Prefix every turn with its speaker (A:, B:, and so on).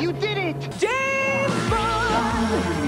A: You did it!
B: James Bond!